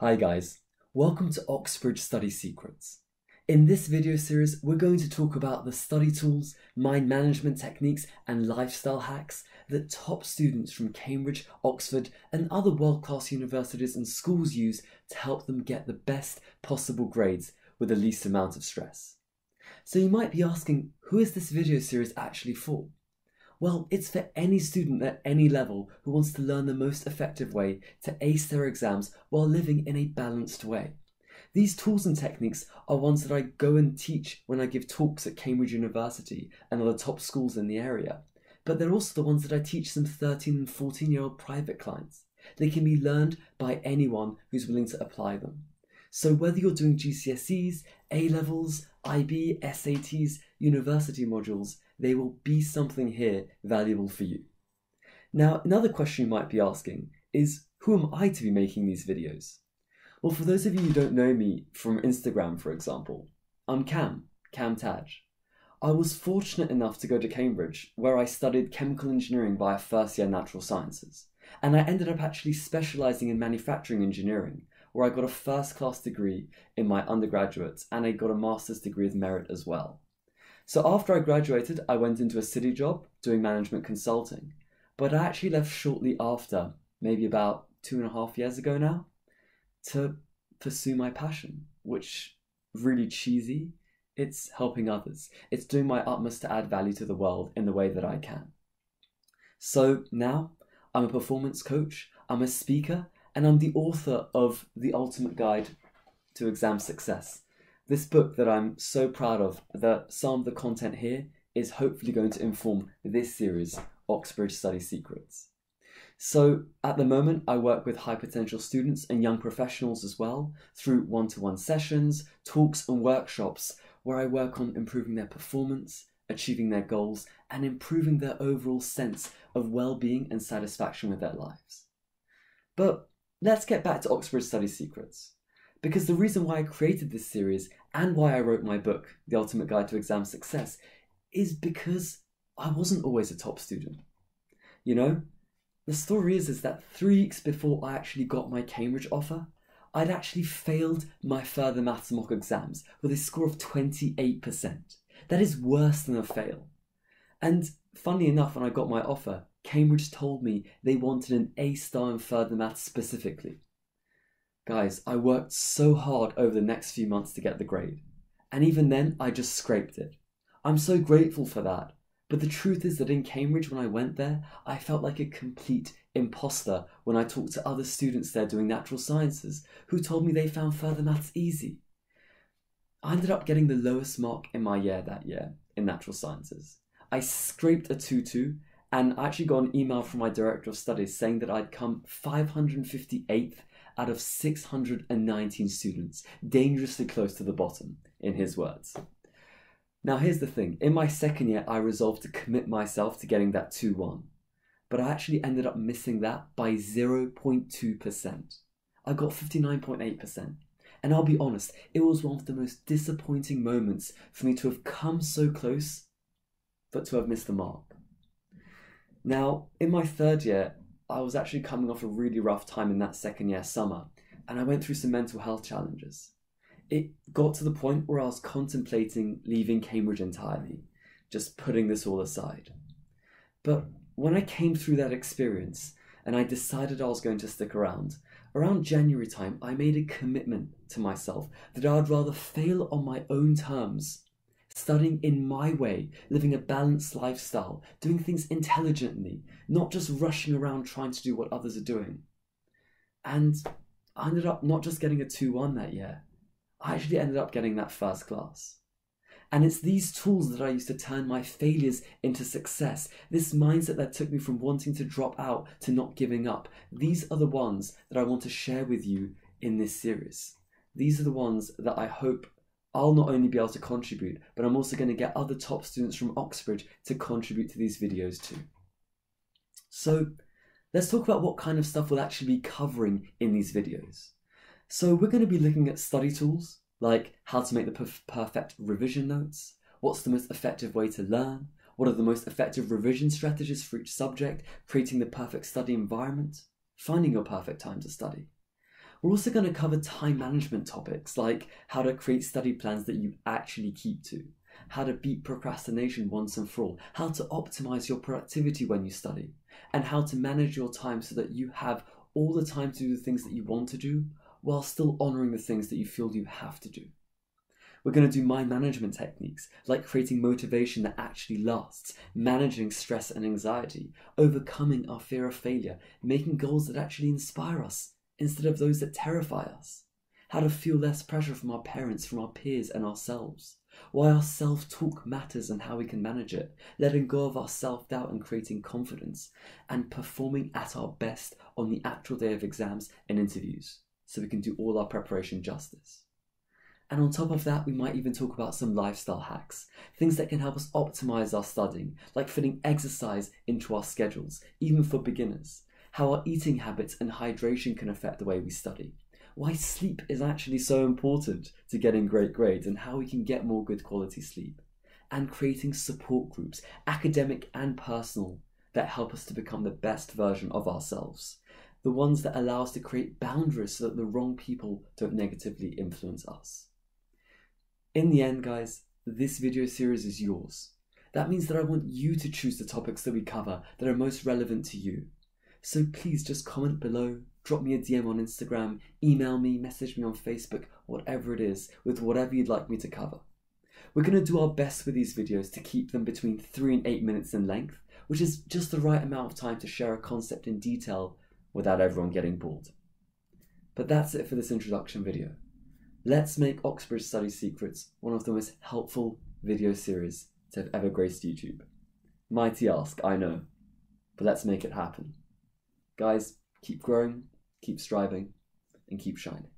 Hi guys, welcome to Oxbridge Study Secrets. In this video series, we're going to talk about the study tools, mind management techniques, and lifestyle hacks that top students from Cambridge, Oxford, and other world class universities and schools use to help them get the best possible grades with the least amount of stress. So you might be asking, who is this video series actually for? Well, it's for any student at any level who wants to learn the most effective way to ace their exams while living in a balanced way. These tools and techniques are ones that I go and teach when I give talks at Cambridge University and other top schools in the area. But they're also the ones that I teach some 13 and 14 year old private clients. They can be learned by anyone who's willing to apply them. So whether you're doing GCSEs, A levels, IB, SATs, university modules, they will be something here valuable for you. Now, another question you might be asking is who am I to be making these videos? Well, for those of you who don't know me from Instagram, for example, I'm Kam, Kam Taj. I was fortunate enough to go to Cambridge, where I studied chemical engineering via first year natural sciences, and I ended up actually specialising in manufacturing engineering, where I got a first class degree in my undergraduate and I got a master's degree with merit as well. So after I graduated, I went into a city job doing management consulting. But I actually left shortly after, maybe about two and a half years ago now, to pursue my passion, which really cheesy. It's helping others. It's doing my utmost to add value to the world in the way that I can. So now I'm a performance coach, I'm a speaker, and I'm the author of The Ultimate Guide to Exam Success this book that I'm so proud of, that some of the content here is hopefully going to inform this series, Oxbridge Study Secrets. So, at the moment, I work with high potential students and young professionals as well through one to one sessions, talks, and workshops where I work on improving their performance, achieving their goals, and improving their overall sense of well being and satisfaction with their lives. But let's get back to Oxford Study Secrets. Because the reason why I created this series and why I wrote my book, The Ultimate Guide to Exam Success, is because I wasn't always a top student. You know, the story is, is that three weeks before I actually got my Cambridge offer, I'd actually failed my further maths mock exams with a score of 28%. That is worse than a fail. And funny enough, when I got my offer, Cambridge told me they wanted an A star in further maths specifically. Guys, I worked so hard over the next few months to get the grade, and even then I just scraped it. I'm so grateful for that. But the truth is that in Cambridge, when I went there, I felt like a complete imposter when I talked to other students there doing natural sciences who told me they found further maths easy. I ended up getting the lowest mark in my year that year in natural sciences. I scraped a 2 2 and I actually got an email from my director of studies saying that I'd come 558th out of 619 students, dangerously close to the bottom, in his words. Now, here's the thing in my second year, I resolved to commit myself to getting that 2 1, but I actually ended up missing that by 0.2%. I got 59.8%. And I'll be honest, it was one of the most disappointing moments for me to have come so close, but to have missed the mark. Now, in my third year, I was actually coming off a really rough time in that second year summer, and I went through some mental health challenges. It got to the point where I was contemplating leaving Cambridge entirely, just putting this all aside. But when I came through that experience and I decided I was going to stick around, around January time, I made a commitment to myself that I'd rather fail on my own terms studying in my way, living a balanced lifestyle, doing things intelligently, not just rushing around trying to do what others are doing. And I ended up not just getting a 2 1 that year, I actually ended up getting that first class. And it's these tools that I used to turn my failures into success. This mindset that took me from wanting to drop out to not giving up. These are the ones that I want to share with you in this series. These are the ones that I hope I'll not only be able to contribute, but I'm also going to get other top students from Oxford to contribute to these videos too. So let's talk about what kind of stuff we'll actually be covering in these videos. So we're going to be looking at study tools, like how to make the perfect revision notes, what's the most effective way to learn, what are the most effective revision strategies for each subject, creating the perfect study environment, finding your perfect time to study. We're also going to cover time management topics like how to create study plans that you actually keep to, how to beat procrastination once and for all, how to optimize your productivity when you study, and how to manage your time so that you have all the time to do the things that you want to do while still honoring the things that you feel you have to do. We're going to do mind management techniques like creating motivation that actually lasts, managing stress and anxiety, overcoming our fear of failure, making goals that actually inspire us instead of those that terrify us, how to feel less pressure from our parents, from our peers, and ourselves, why our self talk matters and how we can manage it, letting go of our self doubt and creating confidence, and performing at our best on the actual day of exams and interviews. So we can do all our preparation justice. And on top of that, we might even talk about some lifestyle hacks, things that can help us optimize our studying, like fitting exercise into our schedules, even for beginners, how our eating habits and hydration can affect the way we study, why sleep is actually so important to getting great grades, and how we can get more good quality sleep, and creating support groups, academic and personal, that help us to become the best version of ourselves. The ones that allow us to create boundaries so that the wrong people don't negatively influence us. In the end, guys, this video series is yours. That means that I want you to choose the topics that we cover that are most relevant to you. So please just comment below, drop me a DM on Instagram, email me, message me on Facebook, whatever it is, with whatever you'd like me to cover. We're going to do our best with these videos to keep them between 3 and 8 minutes in length, which is just the right amount of time to share a concept in detail without everyone getting bored. But that's it for this introduction video. Let's make Oxbridge Study Secrets one of the most helpful video series to have ever graced YouTube. Mighty ask, I know, but let's make it happen. Guys, keep growing, keep striving, and keep shining.